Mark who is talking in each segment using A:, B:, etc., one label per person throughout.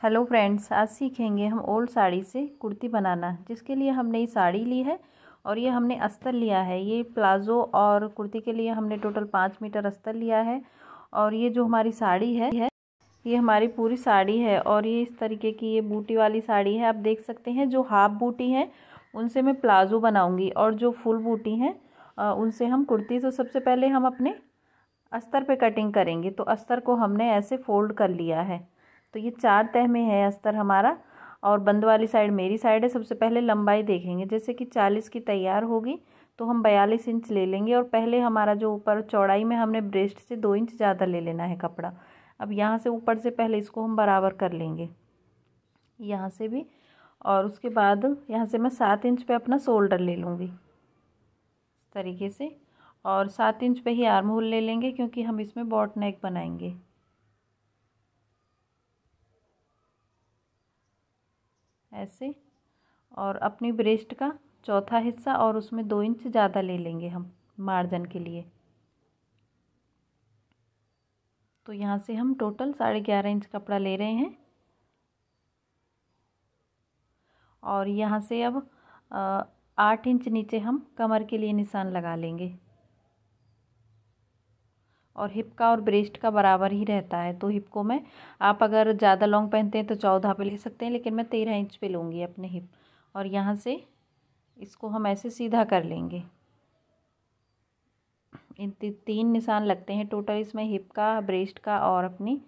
A: Hello friends, आज सीखेंगे हम ओल्ड साड़ी से कुर्ती बनाना, जिसके लिए हमने ये साड़ी ली है और ये हमने अस्तर लिया है। ये प्लाज़ो और कुर्ती के लिए हमने टोटल पाँच मीटर अस्तर लिया है और ये जो हमारी साड़ी है, ये हमारी पूरी साड़ी है और ये इस तरीके की ये बूटी वाली साड़ी है। आप देख सकते हैं जो हाफ़ बूटी है, उनसे मैं प्लाज़ो बनाऊँगी और जो फुल बूटी हैं उनसे हम कुर्ती तो सबसे पहले हम अपने अस्तर पे कटिंग करेंगे। तो अस्तर को हमने ऐसे फोल्ड कर लिया है। तो ये चार तह में है अस्तर हमारा, और बंद वाली साइड मेरी साइड है। सबसे पहले लंबाई देखेंगे। जैसे कि चालीस की तैयार होगी तो हम बयालीस इंच ले लेंगे, और पहले हमारा जो ऊपर चौड़ाई में हमने ब्रेस्ट से दो इंच ज़्यादा ले लेना है कपड़ा। अब यहाँ से ऊपर से पहले इसको हम बराबर कर लेंगे। यहाँ से भी, और उसके बाद यहाँ से मैं सात इंच पे अपना शोल्डर ले लूँगी। इस तरीके से, और सात इंच पे ही आर्म होल ले लेंगे, क्योंकि हम इसमें बॉट नेक बनाएँगे। ऐसे। और अपनी ब्रेस्ट का चौथा हिस्सा और उसमें दो इंच ज़्यादा ले लेंगे हम मार्जन के लिए। तो यहाँ से हम टोटल साढ़े ग्यारह इंच कपड़ा ले रहे हैं। और यहाँ से अब आठ इंच नीचे हम कमर के लिए निशान लगा लेंगे। और हिप का और ब्रेस्ट का बराबर ही रहता है। तो हिप को मैं आप अगर ज़्यादा लॉन्ग पहनते हैं तो चौदह पे ले सकते हैं लेकिन मैं तेरह इंच पे लूँगी अपने हिप और यहाँ से इसको हम ऐसे सीधा कर लेंगे। इन तीन निशान लगते हैं टोटल इसमें हिप का ब्रेस्ट का और अपनी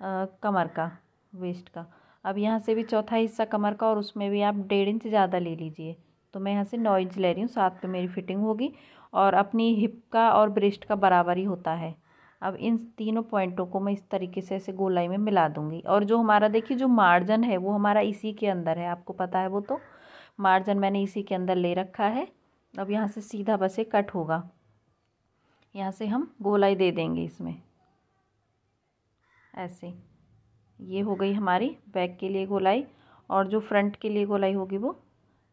A: आ, कमर का वेस्ट का। अब यहाँ से भी चौथा हिस्सा कमर का और उसमें भी आप डेढ़ इंच ज़्यादा ले लीजिए। तो मैं यहाँ से नौ इंच ले रही हूँ सात पे मेरी फिटिंग होगी। और अपनी हिप का और ब्रेस्ट का बराबर ही होता है। अब इन तीनों पॉइंटों को मैं इस तरीके से ऐसे गोलाई में मिला दूँगी। और जो हमारा, देखिए, जो मार्जन है, वो हमारा इसी के अंदर है, आपको पता है वो तो। मार्जन मैंने इसी के अंदर ले रखा है। अब यहाँ से सीधा बस कट होगा। यहाँ से हम गोलाई दे देंगे इसमें। ऐसे। ये हो गई हमारी बैक के लिए गोलाई और जो फ्रंट के लिए गोलाई होगी वो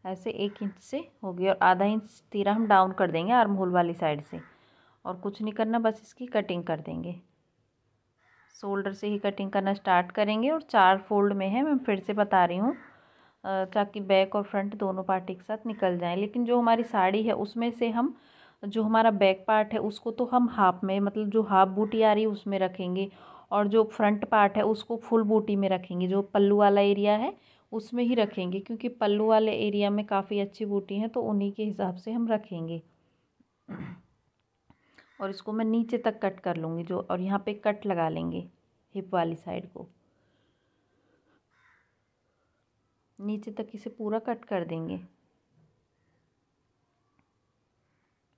A: ऐसे एक इंच से होगी और आधा इंच तीरा हम डाउन कर देंगे आर्म होल वाली साइड से। और कुछ नहीं करना, बस इसकी कटिंग कर देंगे। शोल्डर से ही कटिंग करना स्टार्ट करेंगे और चार फोल्ड में है, मैं फिर से बता रही हूँ ताकि बैक और फ्रंट दोनों पार्ट एक साथ निकल जाएँ। लेकिन जो हमारी साड़ी है, उसमें से हम, जो हमारा बैक पार्ट है, उसको तो हम हाफ़ में मतलब जो हाफ़ बूटी आ रही है, उसमें रखेंगे और जो फ्रंट पार्ट है, उसको फुल बूटी में रखेंगे। जो पल्लू वाला एरिया है, उसमें ही रखेंगे, क्योंकि पल्लू वाले एरिया में काफ़ी अच्छी बूटी हैं तो उन्हीं के हिसाब से हम रखेंगे। और इसको मैं नीचे तक कट कर लूँगी जो, और यहाँ पे कट लगा लेंगे हिप वाली साइड को। नीचे तक इसे पूरा कट कर देंगे।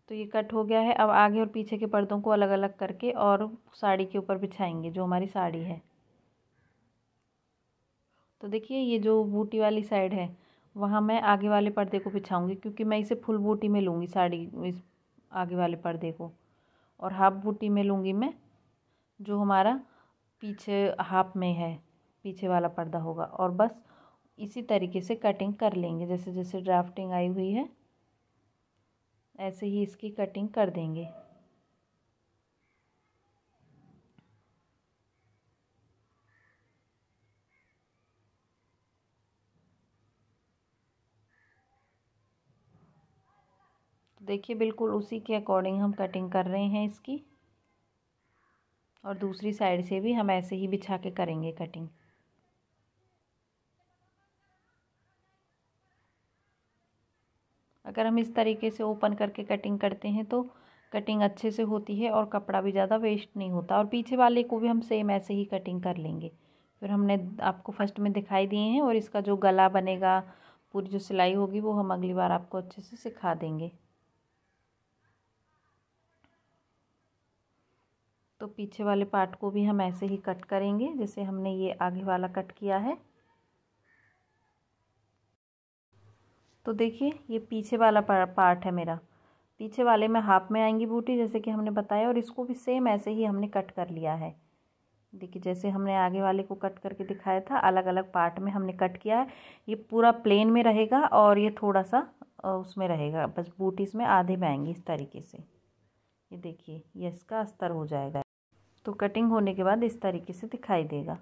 A: तो ये कट हो गया है। अब आगे और पीछे के पर्दों को अलग अलग करके और साड़ी के ऊपर बिछाएँगे, जो हमारी साड़ी है। तो देखिए, ये जो बूटी वाली साइड है, वहाँ मैं आगे वाले पर्दे को बिछाऊँगी, क्योंकि मैं इसे फुल बूटी में लूँगी साड़ी इस आगे वाले पर्दे को। और हाफ़ बूटी में लूँगी मैं, जो हमारा पीछे हाफ़ में है, पीछे वाला पर्दा होगा। और बस इसी तरीके से कटिंग कर लेंगे जैसे जैसे ड्राफ्टिंग आई हुई है, ऐसे ही इसकी कटिंग कर देंगे। देखिए, बिल्कुल उसी के अकॉर्डिंग हम कटिंग कर रहे हैं इसकी। और दूसरी साइड से भी हम ऐसे ही बिछा के करेंगे कटिंग। अगर हम इस तरीके से ओपन करके कटिंग करते हैं तो कटिंग अच्छे से होती है और कपड़ा भी ज़्यादा वेस्ट नहीं होता और पीछे वाले को भी हम सेम ऐसे ही कटिंग कर लेंगे। फिर हमने आपको फ़र्स्ट में दिखाई दिए हैं और इसका जो गला बनेगा, पूरी जो सिलाई होगी वो हम अगली बार आपको अच्छे से सिखा देंगे। तो पीछे वाले पार्ट को भी हम ऐसे ही कट करेंगे, जैसे हमने ये आगे वाला कट किया है। तो देखिए, ये पीछे वाला पार्ट है मेरा। पीछे वाले में हाफ़ में आएँगी बूटी, जैसे कि हमने बताया, और इसको भी सेम ऐसे ही हमने कट कर लिया है। देखिए, जैसे हमने आगे वाले को कट करके दिखाया था अलग अलग पार्ट में हमने कट किया है। ये पूरा प्लेन में रहेगा, और ये थोड़ा सा उसमें रहेगा, बस बूटी इसमें आधे में आएँगी इस तरीके से। ये देखिए, ये इसका अस्तर हो जाएगा। तो कटिंग होने के बाद इस तरीके से दिखाई देगा।